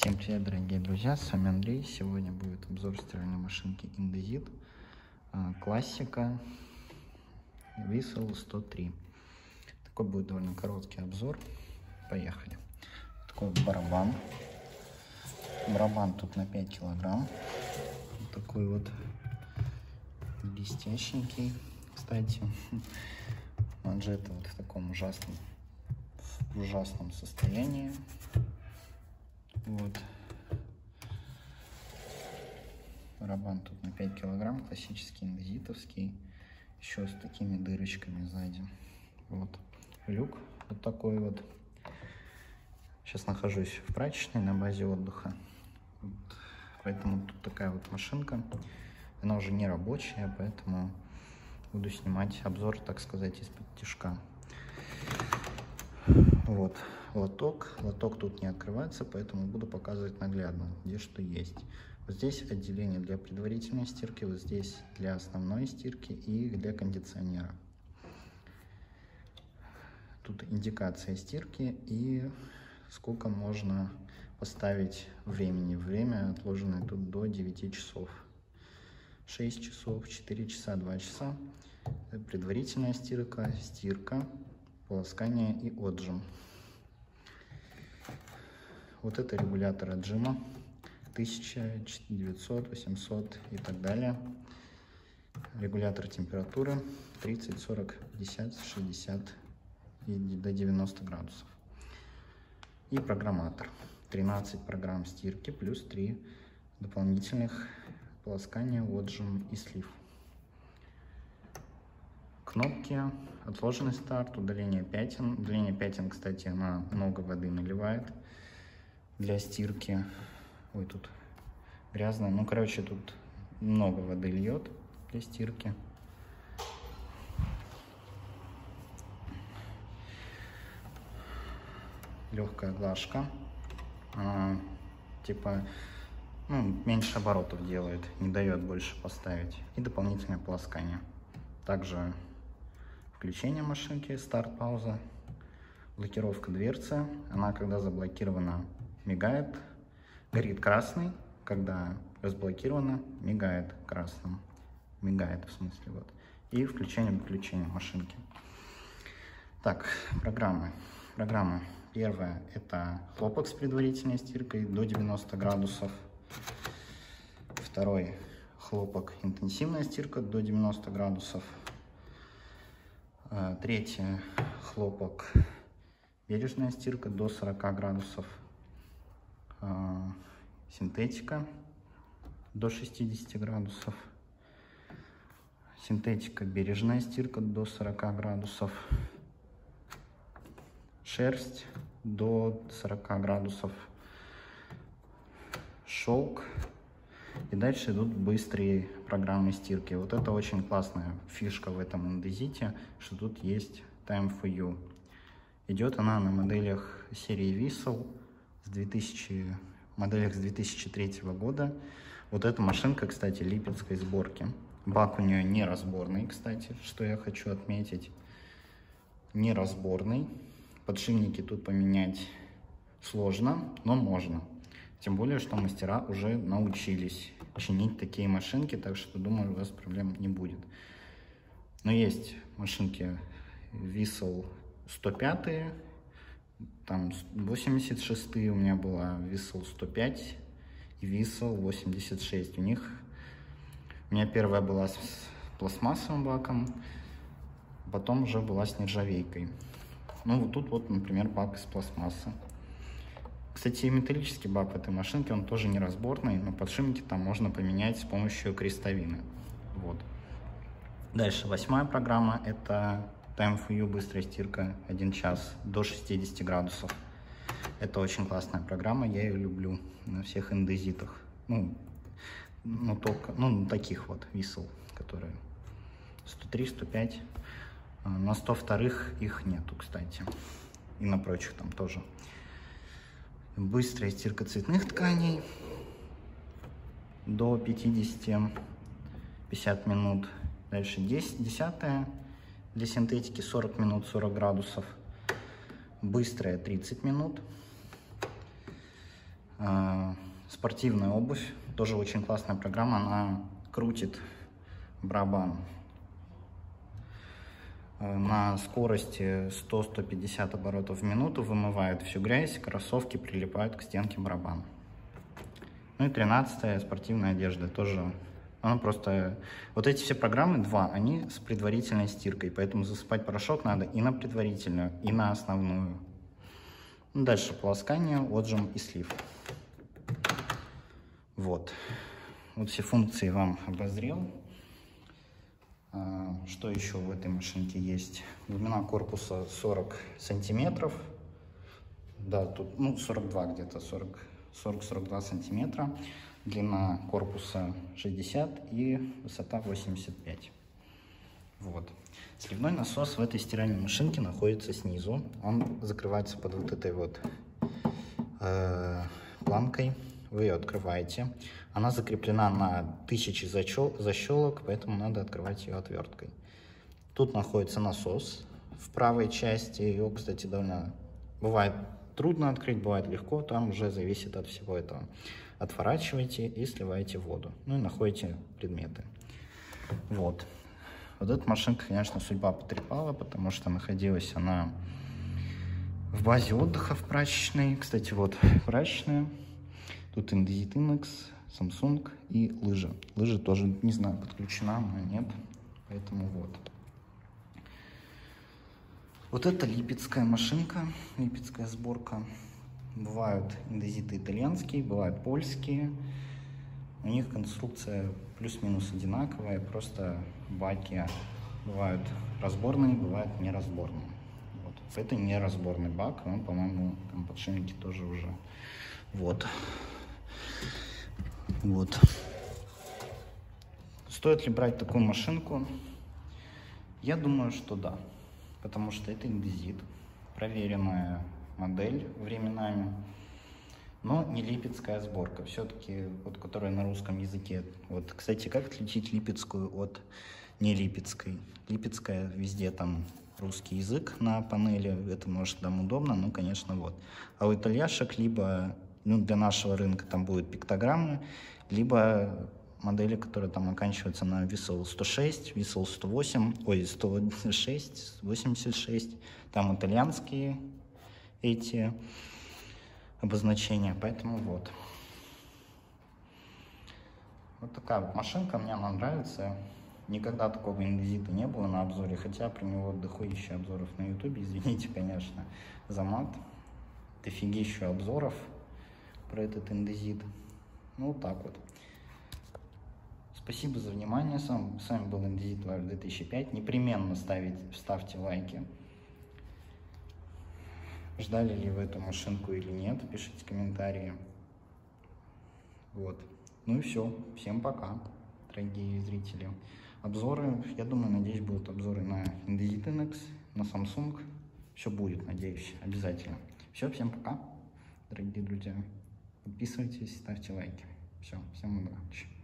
Всем привет, дорогие друзья, с вами Андрей. Сегодня будет обзор стиральной машинки Indesit. А, классика Whistle 103. Такой будет довольно короткий обзор. Поехали. Такой вот барабан. Барабан тут на 5 килограмм. Вот такой вот блестященький, кстати. Манжеты вот в таком ужасном, в ужасном состоянии. Вот. Барабан тут на 5 килограмм, классический индозитовский. Еще с такими дырочками сзади. Вот. Люк вот такой вот. Сейчас нахожусь в прачечной на базе отдыха. Вот. Поэтому тут такая вот машинка. Она уже не рабочая, поэтому буду снимать обзор, так сказать, из-под тяжка. Вот лоток. Лоток тут не открывается, поэтому буду показывать наглядно, где что есть. Вот здесь отделение для предварительной стирки, вот здесь для основной стирки и для кондиционера. Тут индикация стирки и сколько можно поставить времени. Время отложенное тут до 9 часов. 6 часов, 4 часа, 2 часа. Предварительная стирка, стирка, полоскание и отжим. Вот это регулятор отжима. 1900, 800 и так далее. Регулятор температуры 30, 40, 50, 60 и до 90 градусов. И программатор. 13 программ стирки плюс 3 дополнительных полоскания, отжим и слив. Кнопки, отложенный старт, удаление пятен. Удаление пятен, кстати, она много воды наливает для стирки. Ой, тут грязно. Ну, короче, тут много воды льет для стирки. Легкая глажка. А, типа, ну, меньше оборотов делает, не дает больше поставить. И дополнительное полоскание. Также включение машинки, старт-пауза, блокировка дверцы. Она, когда заблокирована, мигает, горит красный, когда разблокировано, мигает красным. Мигает в смысле, вот. И включение-выключение машинки. Так, программы. Программа первая это хлопок с предварительной стиркой до 90 градусов. Второй хлопок интенсивная стирка до 90 градусов. Э, третье хлопок бережная стирка до 40 градусов. А, синтетика до 60 градусов. Синтетика бережная стирка до 40 градусов. Шерсть до 40 градусов. Шелк. И дальше идут быстрые программы стирки. Вот это очень классная фишка в этом индезите, что тут есть Time for You. Идет она на моделях серии Whistle с 2000, моделях с 2003 года. Вот эта машинка, кстати, липецкой сборки. Бак у нее неразборный, кстати, что я хочу отметить. Неразборный. Подшипники тут поменять сложно, но можно. Тем более, что мастера уже научились чинить такие машинки, так что, думаю, у вас проблем не будет. Но есть машинки Whistle 105, там 86 у меня была Whistle 105 и Whistle 86. У них у меня первая была с пластмассовым баком, потом уже была с нержавейкой. Ну, вот тут вот, например, бак из пластмассы. Кстати, металлический бак в этой машинке, он тоже неразборный, но подшипники там можно поменять с помощью крестовины. Вот. Дальше, восьмая программа, это Time for You быстрая стирка 1 час до 60 градусов. Это очень классная программа, я ее люблю на всех индезитах. Ну, ну только, ну, таких вот висел, которые 103, 105. А, на 102 их нету, кстати. И на прочих там тоже. Быстрая стирка цветных тканей до 50-50 минут. Дальше 10, 10 для синтетики 40 минут 40 градусов. Быстрая 30 минут. Э, спортивная обувь, тоже очень классная программа, она крутит барабан э, на скорости 100-150 оборотов в минуту, вымывает всю грязь, кроссовки прилипают к стенке барабана. Ну и 13 спортивная одежда тоже. Она просто... Вот эти все программы, два, они с предварительной стиркой, поэтому засыпать порошок надо и на предварительную, и на основную. Ну, дальше полоскание, отжим и слив. Вот. Вот все функции вам обозрел. А, что еще в этой машинке есть? Глубина корпуса 40 сантиметров. Да, тут, ну, 42 где-то, 40-42 сантиметра. Длина корпуса 60 и высота 85. Вот. Сливной насос в этой стиральной машинке находится снизу. Он закрывается под вот этой вот э, планкой. Вы ее открываете. Она закреплена на тысячи защелок, поэтому надо открывать ее отверткой. Тут находится насос в правой части. Его, кстати, довольно бывает трудно открыть, бывает легко. Там уже зависит от всего этого. Отворачиваете и сливаете воду. Ну и находите предметы. Вот. Вот эта машинка, конечно, судьба потрепала, потому что находилась она в базе отдыха в прачечной. Кстати, вот прачечная. Тут Indesit Inex, Samsung и лыжа. Лыжа тоже, не знаю, подключена, но нет. Поэтому вот. Вот это липецкая машинка, липецкая сборка. Бывают индезиты итальянские, бывают польские. У них конструкция плюс-минус одинаковая, просто баки бывают разборные, бывают неразборные. Вот. Это неразборный бак, он, по-моему, там подшипники тоже уже. Вот. Вот. Стоит ли брать такую машинку? Я думаю, что да. Потому что это индезит, проверенная модель временами, но не липецкая сборка. Все-таки, вот, которая на русском языке. Вот, кстати, как отличить липецкую от не липецкой? Липецкая везде там русский язык на панели, это может там удобно, ну, конечно, вот. А у итальяшек либо ну, для нашего рынка там будут пиктограммы, либо модели, которые там оканчиваются на Whistle 106, Whistle 108, ой, 106, 86, там итальянские эти обозначения, поэтому вот. Вот такая вот машинка, мне она нравится. Никогда такого индезита не было на обзоре, хотя про него дохуище обзоров на ютубе, извините, конечно, за мат. Дофигища обзоров про этот индезит. Ну, вот так вот. Спасибо за внимание. С вами, с вами был Индезит Live 2005. Непременно ставить, ставьте лайки. Ждали ли вы эту машинку или нет, пишите комментарии. Вот. Ну и все. Всем пока, дорогие зрители. Обзоры, я думаю, надеюсь, будут обзоры на NX, на Samsung. Все будет, надеюсь, обязательно. Все, всем пока, дорогие друзья. Подписывайтесь, ставьте лайки. Все, всем удачи.